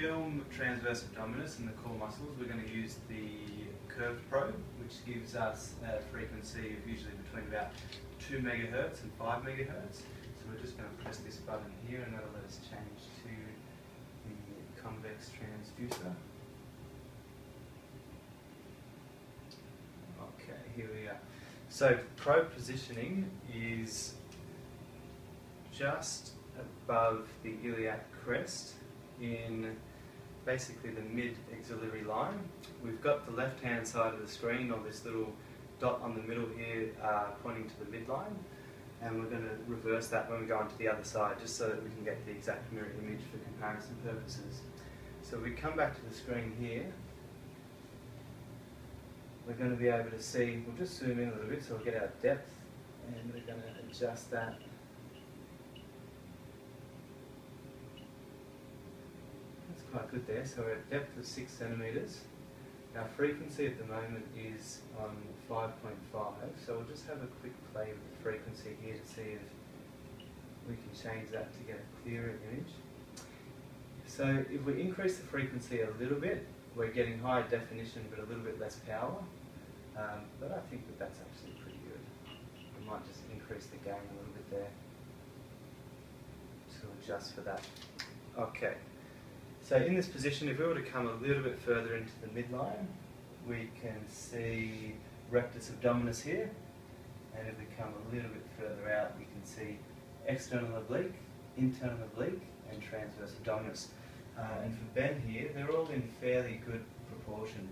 film transverse abdominis and the core muscles, we're going to use the curved probe, which gives us a frequency of usually between about 2 megahertz and 5 megahertz. So we're just going to press this button here and that'll let us change to the convex transducer. Okay, here we are. So probe positioning is just above the iliac crest in basically the mid-axillary line. We've got the left-hand side of the screen, or this little dot on the middle here, uh, pointing to the midline, and we're going to reverse that when we go onto the other side, just so that we can get the exact mirror image for comparison purposes. So we come back to the screen here, we're going to be able to see, we'll just zoom in a little bit so we'll get our depth, and we're going to adjust that quite good there. So we're at depth of 6 centimetres. Our frequency at the moment is on 5.5, so we'll just have a quick play with the frequency here to see if we can change that to get a clearer image. So if we increase the frequency a little bit, we're getting higher definition but a little bit less power. Um, but I think that that's actually pretty good. We might just increase the gain a little bit there to adjust for that. Okay. So in this position, if we were to come a little bit further into the midline, we can see rectus abdominis here. And if we come a little bit further out, we can see external oblique, internal oblique, and transverse abdominis. Uh, and for Ben here, they're all in fairly good proportion.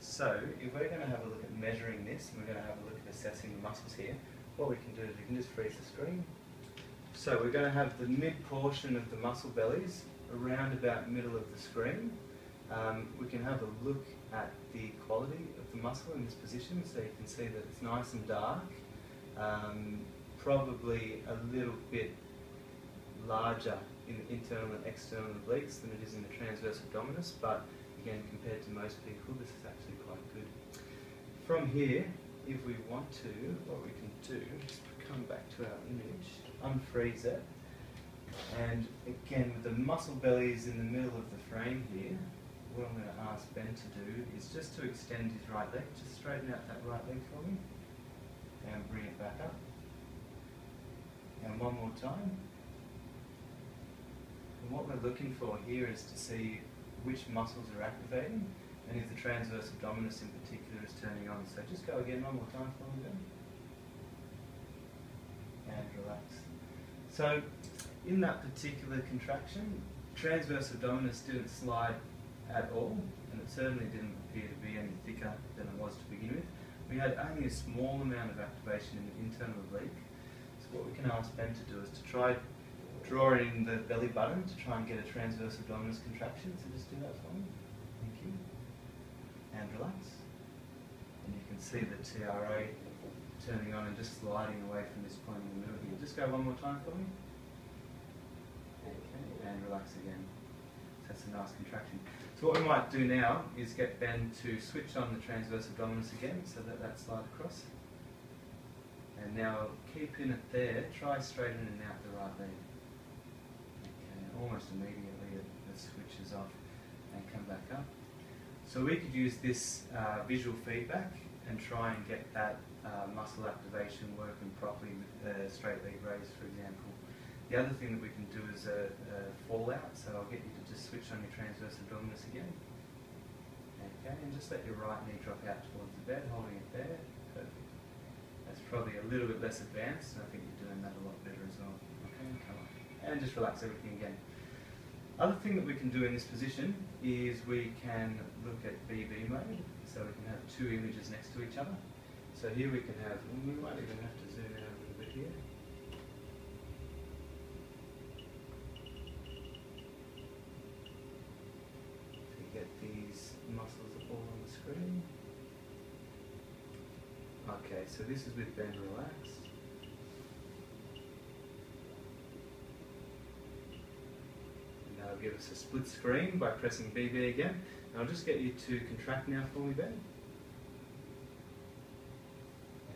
So if we're going to have a look at measuring this, and we're going to have a look at assessing the muscles here, what we can do is we can just freeze the screen. So we're going to have the mid portion of the muscle bellies around about middle of the screen. Um, we can have a look at the quality of the muscle in this position so you can see that it's nice and dark, um, probably a little bit larger in the internal and external obliques than it is in the transverse abdominis, but again, compared to most people, this is actually quite good. From here, if we want to, what we can do is come back to our image, unfreeze it, and again, with the muscle bellies in the middle of the frame here, what I'm going to ask Ben to do is just to extend his right leg, just straighten out that right leg for me, and bring it back up. And one more time. And what we're looking for here is to see which muscles are activating, and if the transverse abdominis in particular is turning on. So just go again one more time for me, Ben. And relax. So in that particular contraction, transverse abdominis didn't slide at all, and it certainly didn't appear to be any thicker than it was to begin with. We had only a small amount of activation in the internal oblique. So what we can ask Ben to do is to try draw in the belly button to try and get a transverse abdominis contraction. So just do that for me. Thank you. And relax. And you can see the TRA turning on and just sliding away from this point in the middle here. Just go one more time for me relax again. So that's a nice contraction. So what we might do now is get Ben to switch on the transverse abdominis again so that that slide across. And now keep in it there, try straightening out the right leg. Okay, almost immediately it, it switches off and come back up. So we could use this uh, visual feedback and try and get that uh, muscle activation working properly with a straight leg raise, for example. The other thing that we can do is a, a fallout, so I'll get you to just switch on your transverse abdominis again. Okay, and just let your right knee drop out towards the bed, holding it there. Perfect. That's probably a little bit less advanced, and I think you're doing that a lot better as well. Okay, come on. And just relax everything again. Other thing that we can do in this position is we can look at BB mode, so we can have two images next to each other. So here we can have, we might even have to zoom out a little bit here. Okay, so this is with Ben relaxed. And that'll give us a split screen by pressing BB again. And I'll just get you to contract now for me, Ben.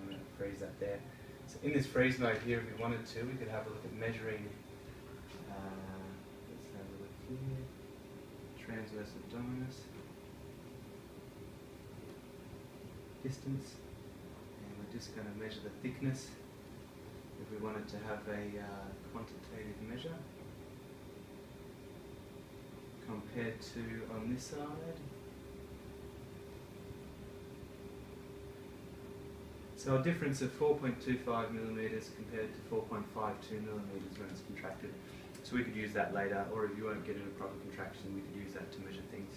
I'm going to freeze that there. So in this freeze mode here, if we wanted to, we could have a look at measuring, uh, let's have a look here, transverse abdominis. Distance. And we're just going to measure the thickness if we wanted to have a uh, quantitative measure compared to on this side. So a difference of 4.25 millimeters compared to 4.52 millimeters when it's contracted. So we could use that later, or if you weren't getting a proper contraction, we could use that to measure things.